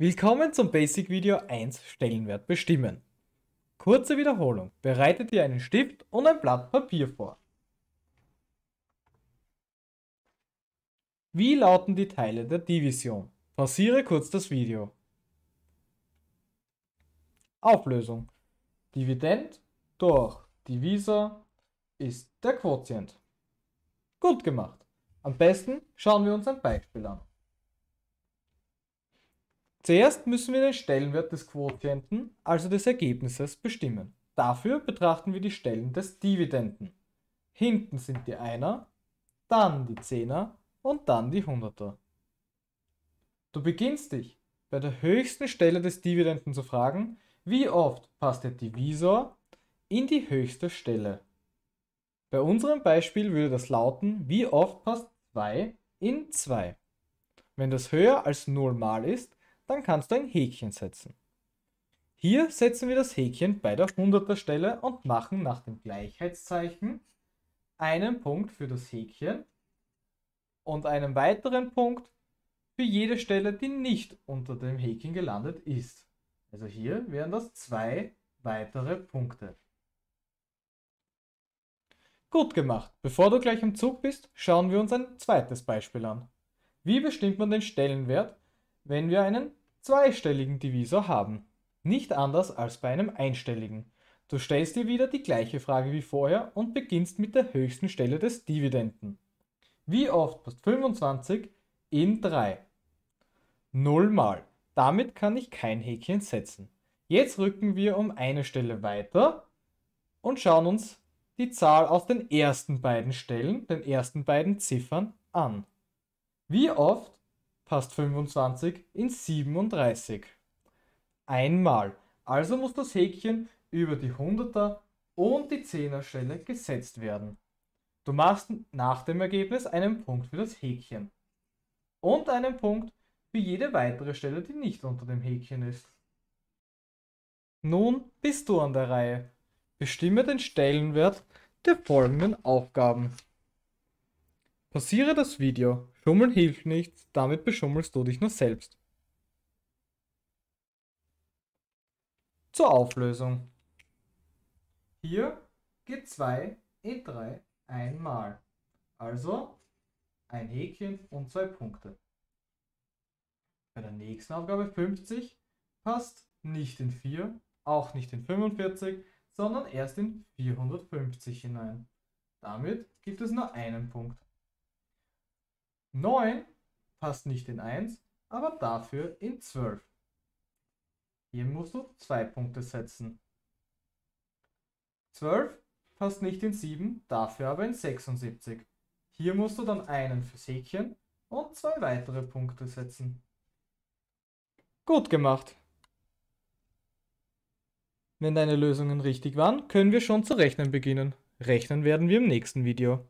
Willkommen zum Basic Video 1 Stellenwert bestimmen. Kurze Wiederholung. Bereitet ihr einen Stift und ein Blatt Papier vor. Wie lauten die Teile der Division? Pausiere kurz das Video. Auflösung. Dividend durch Divisor ist der Quotient. Gut gemacht. Am besten schauen wir uns ein Beispiel an. Zuerst müssen wir den Stellenwert des Quotienten, also des Ergebnisses, bestimmen. Dafür betrachten wir die Stellen des Dividenden. Hinten sind die Einer, dann die Zehner und dann die Hunderter. Du beginnst dich bei der höchsten Stelle des Dividenden zu fragen, wie oft passt der Divisor in die höchste Stelle. Bei unserem Beispiel würde das lauten, wie oft passt 2 in 2. Wenn das höher als 0 mal ist, dann kannst du ein Häkchen setzen. Hier setzen wir das Häkchen bei der 100er Stelle und machen nach dem Gleichheitszeichen einen Punkt für das Häkchen und einen weiteren Punkt für jede Stelle, die nicht unter dem Häkchen gelandet ist. Also hier wären das zwei weitere Punkte. Gut gemacht. Bevor du gleich im Zug bist, schauen wir uns ein zweites Beispiel an. Wie bestimmt man den Stellenwert, wenn wir einen zweistelligen Divisor haben. Nicht anders als bei einem einstelligen. Du stellst dir wieder die gleiche Frage wie vorher und beginnst mit der höchsten Stelle des Dividenden. Wie oft passt 25 in 3? 0 mal. Damit kann ich kein Häkchen setzen. Jetzt rücken wir um eine Stelle weiter und schauen uns die Zahl aus den ersten beiden Stellen, den ersten beiden Ziffern an. Wie oft passt 25 in 37. Einmal. Also muss das Häkchen über die 100er und die 10er Stelle gesetzt werden. Du machst nach dem Ergebnis einen Punkt für das Häkchen. Und einen Punkt für jede weitere Stelle, die nicht unter dem Häkchen ist. Nun bist du an der Reihe. Bestimme den Stellenwert der folgenden Aufgaben. Pausiere das Video. Schummeln hilft nichts, damit beschummelst du dich nur selbst. Zur Auflösung. Hier geht 2 in 3 einmal. Also ein Häkchen und zwei Punkte. Bei der nächsten Aufgabe 50 passt nicht in 4, auch nicht in 45, sondern erst in 450 hinein. Damit gibt es nur einen Punkt. 9 passt nicht in 1, aber dafür in 12. Hier musst du zwei Punkte setzen. 12 passt nicht in 7, dafür aber in 76. Hier musst du dann einen fürs Häkchen und zwei weitere Punkte setzen. Gut gemacht. Wenn deine Lösungen richtig waren, können wir schon zu rechnen beginnen. Rechnen werden wir im nächsten Video.